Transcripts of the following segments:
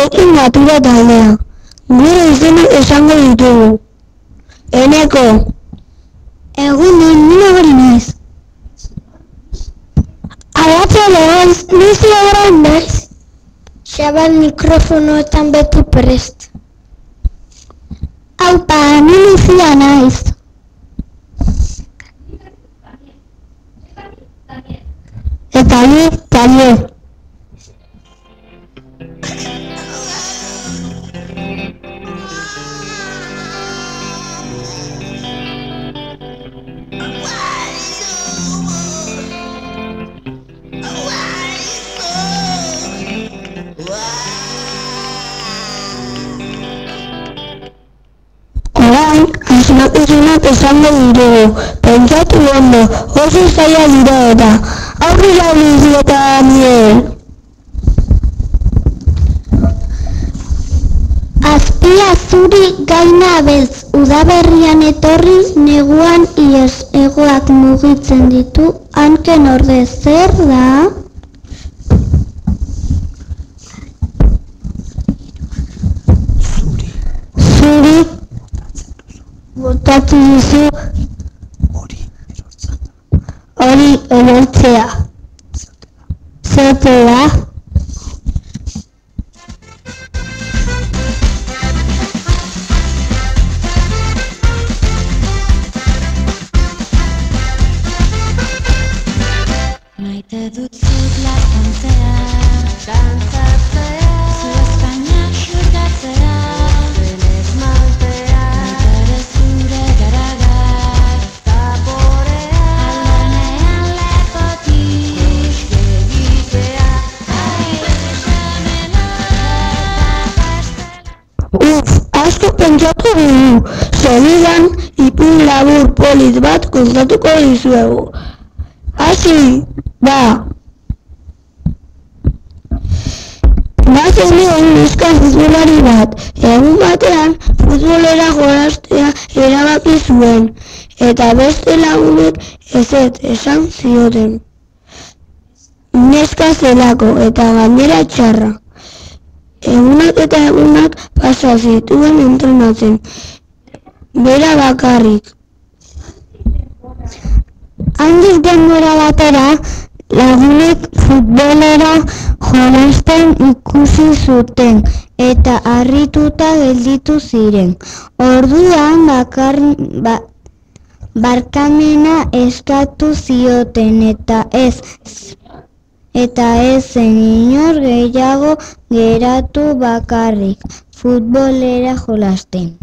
zuekin natura taldea. Gure izenak esango ditugu. Eneko. Egun den nina hori naiz. Agatze legoz, nizi egoran naiz. Xabal mikrofonoetan beti prest. Aupa, ni Luzia naiz. Eta ni, Tanie. Asmakizunak esango ditugu, pentsatu ondo, oso zaila dira eta, aurrera Luzia eta Daniel. Azpia zuri gaina bez, udaberrian etorri, neguan ies egoak mugitzen ditu, hanken orde zer da? Zuri, botatu duzu, hori erortzea. Zerte da? Maite dizuegu. Hasi, ba. Bazenean neska futbolari bat, egun batean futbolera jolastea erabaki zuen, eta beste lagunek ezet esan zioten. Neska zelako eta gainera txarra. Egunak eta egunak pasa zituen entrenatzen. Bera bakarrik. Handik denbora batera, lagunek futbolera jolasten ikusi zuten eta harrituta gelditu ziren. Orduan bakar, ba, barkamena eskatu zioten eta ez eta ez zen inor gehiago geratu bakarrik futbolera jolasten.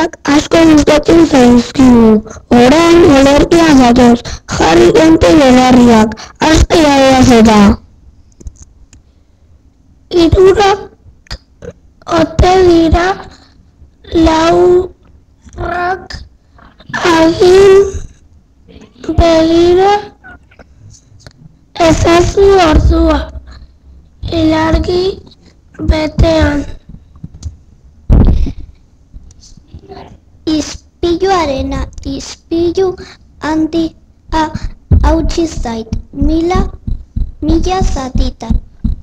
Puñak asko gustatzen zaizkigu. Orain olerkia zatoz, jarri konte belarriak, asko dagoaz eta. Irurak ote dira laurak agin begira ezazu ordua ilargi betean. Ispiluarena ispilu handi hautsi zait, mila, mila zatitan.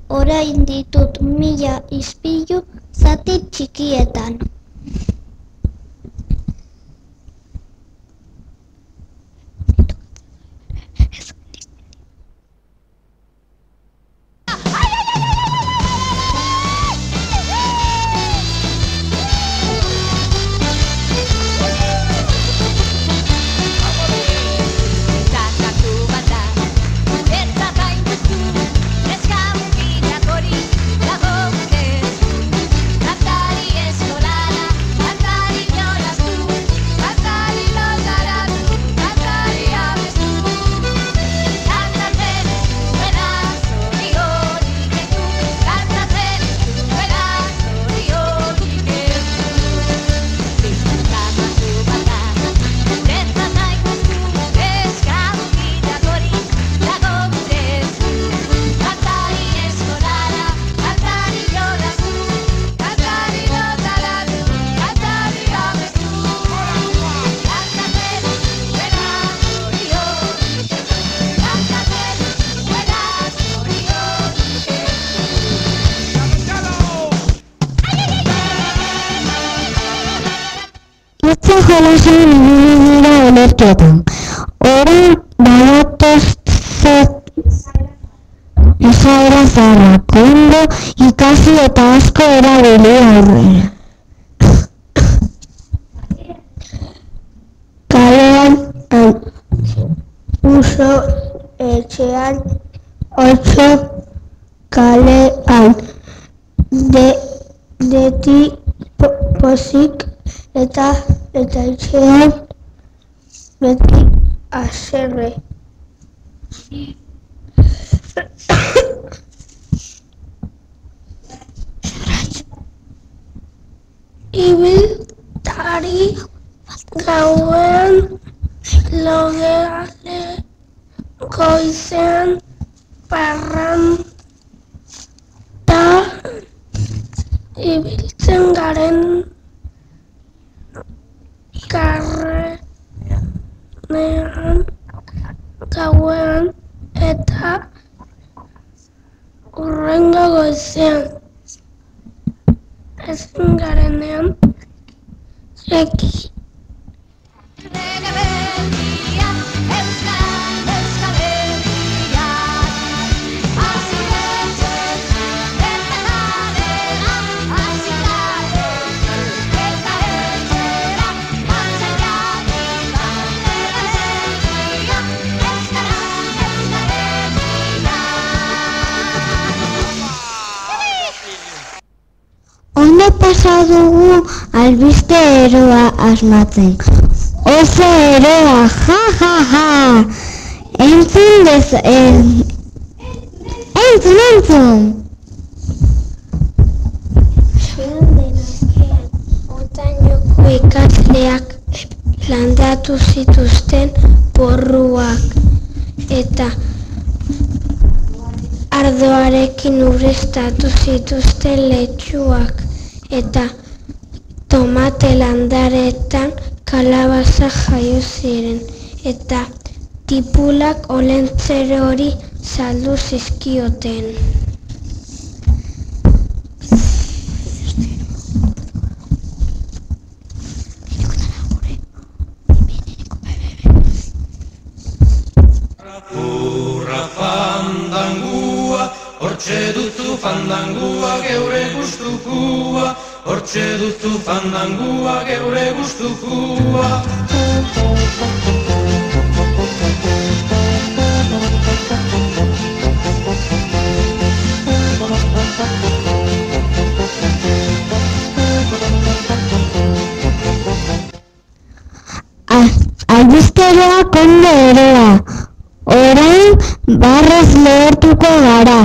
Orain ditut mila ispilu zati txikietan. Hanashi Miyazaki Ora Mayoto Isaira Zarracundo y casi de Tabasco era Willy Caleb puso Echean 8 Caleb de, de ti Posic eta eta etxean beti aserre. Ibiltari gauen logeale goizean Ondo pasa dugu albiste eroa asmatzen. Oso eroa, ja, ja, ja! Entzun dez... En... Entzun, entzun! Otainoko ikasleak planteatu zituzten porruak eta ardoarekin ureztatu zituzten letxuak eta tomate landaretan kalabaza jaio ziren eta tipulak olentzero hori saldu zizkioten. Hortxe duzu fandangua geure gustukua, hortxe duzu fandangua geure gustukua. Albisteroak ondo eroa. Orain barrez lehertuko gara.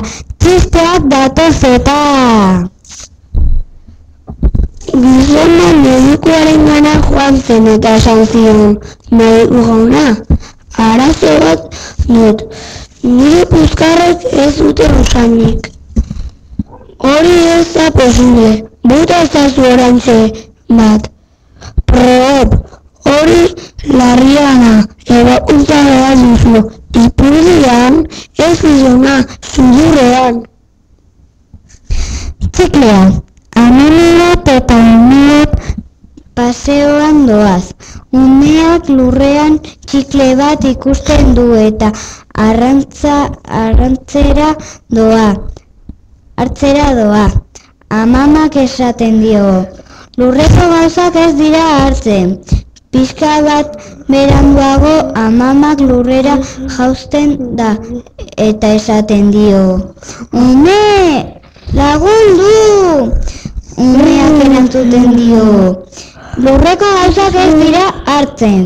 Eta... Gizona medikuaren gana joan zen eta esan zion, mediku jauna, arazo bat dut, nire puzkarrek ez dute usainik. Hori ez da posible, bota ezazu orantxe bat. Prob, hori larriana, ebakuntza behar duzu, ipurdian, ez gizona, sudurrean. Txiklea, amelat eta umeak paseoan doaz. Umeak lurrean txikle bat ikusten du eta arrantza, arrantzera doa. Hartzera doa. Amamak esaten dio. Lurreko gauzak ez dira hartzen. Pizka bat beranduago amamak lurrera jausten da eta esaten dio. Ume, lagundu! Umeak erantzuten dio. Lurreko gauzak ez dira hartzen.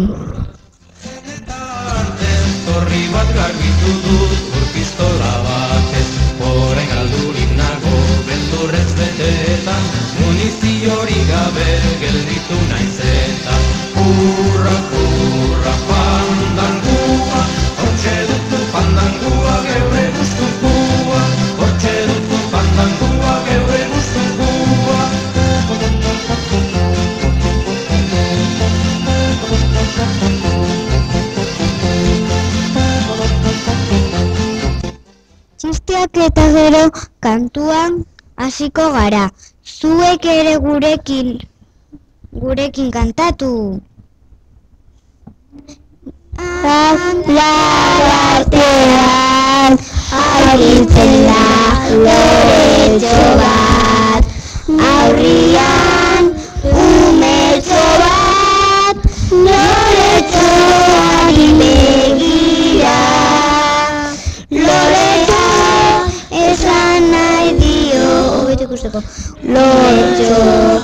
Zorri bat garbitu dut, ur pistola batez, orain galdurik nago, beldurrez betetan, muniziorik gabe gelditu naiz eta. Urra, hasiko gara. Zuek ere gurekin gurekin kantatu. Azla batean, aurritzen da loretxo bat, aurrian umetxo bat. Lo yo.